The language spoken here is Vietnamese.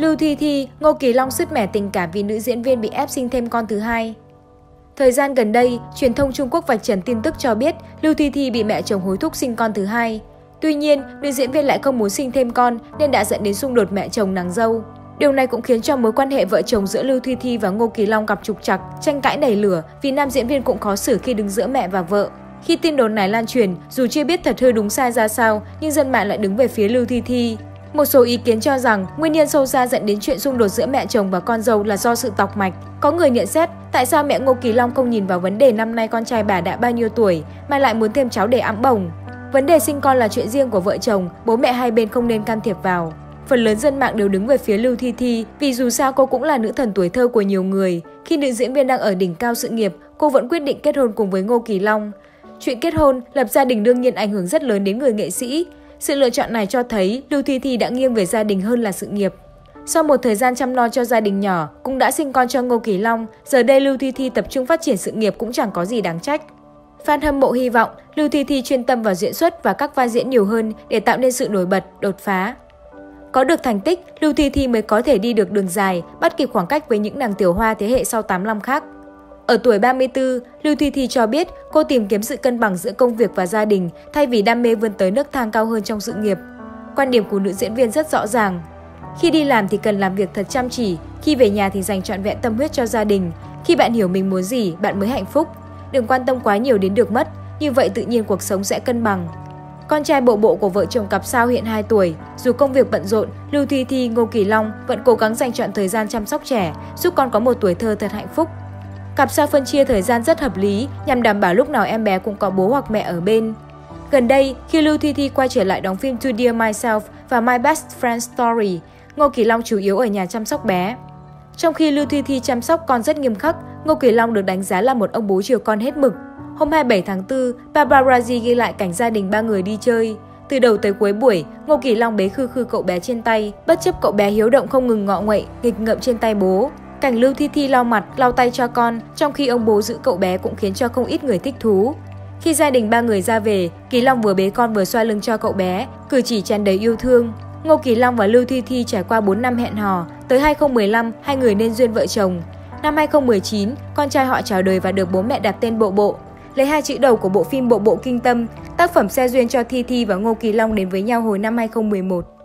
Lưu Thi Thi, Ngô Kỳ Long sứt mẻ tình cảm vì nữ diễn viên bị ép sinh thêm con thứ hai. Thời gian gần đây, truyền thông Trung Quốc vạch trần tin tức cho biết Lưu Thi Thi bị mẹ chồng hối thúc sinh con thứ hai. Tuy nhiên, nữ diễn viên lại không muốn sinh thêm con nên đã dẫn đến xung đột mẹ chồng nàng dâu. Điều này cũng khiến cho mối quan hệ vợ chồng giữa Lưu Thi Thi và Ngô Kỳ Long gặp trục trặc, tranh cãi nảy lửa vì nam diễn viên cũng khó xử khi đứng giữa mẹ và vợ. Khi tin đồn này lan truyền, dù chưa biết thật hư đúng sai ra sao, nhưng dân mạng lại đứng về phía Lưu Thi Thi. Một số ý kiến cho rằng nguyên nhân sâu xa dẫn đến chuyện xung đột giữa mẹ chồng và con dâu là do sự tọc mạch. Có người nhận xét tại sao mẹ Ngô Kỳ Long không nhìn vào vấn đề năm nay con trai bà đã bao nhiêu tuổi mà lại muốn thêm cháu để ẵm bồng. Vấn đề sinh con là chuyện riêng của vợ chồng, bố mẹ hai bên không nên can thiệp vào. Phần lớn dân mạng đều đứng về phía Lưu Thi Thi vì dù sao cô cũng là nữ thần tuổi thơ của nhiều người. Khi nữ diễn viên đang ở đỉnh cao sự nghiệp, cô vẫn quyết định kết hôn cùng với Ngô Kỳ Long. Chuyện kết hôn, lập gia đình đương nhiên ảnh hưởng rất lớn đến người nghệ sĩ. Sự lựa chọn này cho thấy Lưu Thi Thi đã nghiêng về gia đình hơn là sự nghiệp. Sau một thời gian chăm lo cho gia đình nhỏ, cũng đã sinh con cho Ngô Kỳ Long, giờ đây Lưu Thi Thi tập trung phát triển sự nghiệp cũng chẳng có gì đáng trách. Fan hâm mộ hy vọng Lưu Thi Thi chuyên tâm vào diễn xuất và các vai diễn nhiều hơn để tạo nên sự nổi bật, đột phá. Có được thành tích, Lưu Thi Thi mới có thể đi được đường dài, bắt kịp khoảng cách với những nàng tiểu hoa thế hệ sau 85 khác. Ở tuổi 34, Lưu Thi Thi cho biết cô tìm kiếm sự cân bằng giữa công việc và gia đình thay vì đam mê vươn tới nước thang cao hơn trong sự nghiệp. Quan điểm của nữ diễn viên rất rõ ràng. Khi đi làm thì cần làm việc thật chăm chỉ, khi về nhà thì dành trọn vẹn tâm huyết cho gia đình. Khi bạn hiểu mình muốn gì, bạn mới hạnh phúc. Đừng quan tâm quá nhiều đến được mất, như vậy tự nhiên cuộc sống sẽ cân bằng. Con trai bộ bộ của vợ chồng cặp sao hiện 2 tuổi, dù công việc bận rộn, Lưu Thi Thi, Ngô Kỳ Long vẫn cố gắng dành trọn thời gian chăm sóc trẻ, giúp con có một tuổi thơ thật hạnh phúc. Cặp sao phân chia thời gian rất hợp lý nhằm đảm bảo lúc nào em bé cũng có bố hoặc mẹ ở bên. Gần đây, khi Lưu Thi Thi quay trở lại đóng phim To Dear Myself và My Best Friend Story, Ngô Kỳ Long chủ yếu ở nhà chăm sóc bé. Trong khi Lưu Thi Thi chăm sóc con rất nghiêm khắc, Ngô Kỳ Long được đánh giá là một ông bố chiều con hết mực. Hôm 27 tháng 4, paparazzi ghi lại cảnh gia đình ba người đi chơi. Từ đầu tới cuối buổi, Ngô Kỳ Long bế khư khư cậu bé trên tay, bất chấp cậu bé hiếu động không ngừng ngọ nguậy, nghịch ngợm trên tay bố. Cảnh Lưu Thi Thi lau mặt, lau tay cho con, trong khi ông bố giữ cậu bé cũng khiến cho không ít người thích thú. Khi gia đình ba người ra về, Kỳ Long vừa bế con vừa xoa lưng cho cậu bé, cử chỉ tràn đầy yêu thương. Ngô Kỳ Long và Lưu Thi Thi trải qua 4 năm hẹn hò, tới 2015 hai người nên duyên vợ chồng. Năm 2019, con trai họ chào đời và được bố mẹ đặt tên Bộ Bộ. Lấy hai chữ đầu của bộ phim Bộ Bộ Kinh Tâm, tác phẩm xe duyên cho Thi Thi và Ngô Kỳ Long đến với nhau hồi năm 2011.